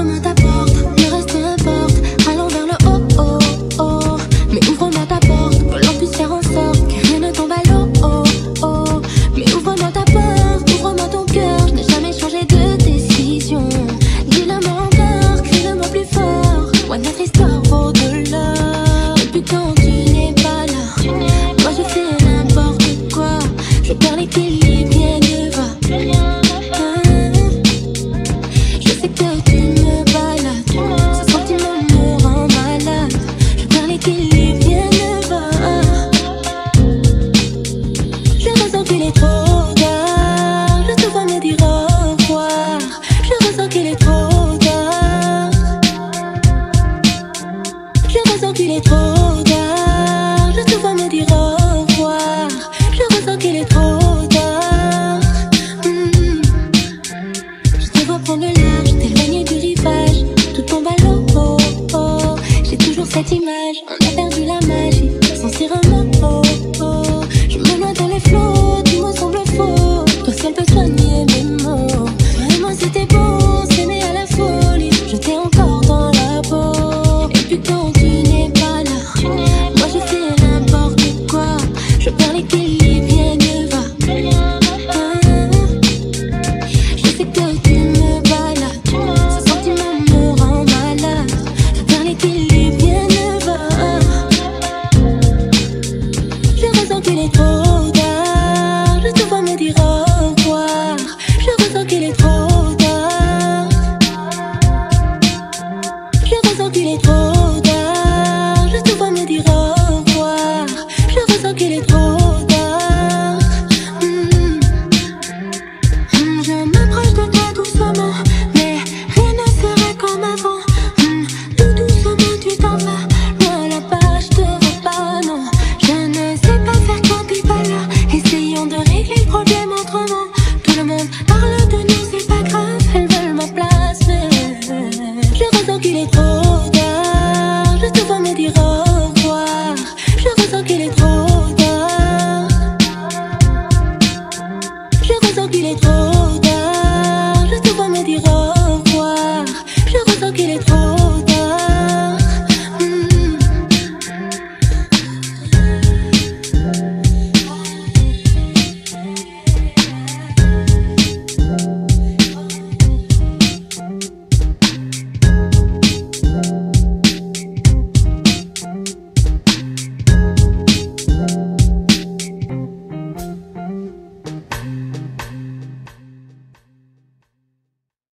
ouvre-moi ta porte, le reste importe. Allons vers le haut, oh, oh. oh. Mais ouvre-moi ta porte, que l'on puisse faire en sorte que rien ne tombe à l'eau, oh, oh, oh. Mais ouvre-moi ta porte, ouvre-moi ton cœur. Je n'ai jamais changé de décision. Dis-le-moi encore, crie-le-moi plus fort. Moi, notre histoire vaut de l'or. Depuis quand tu n'es pas là, moi je fais n'importe quoi. Je perds l'équilibre. 여기에 도 窓切れ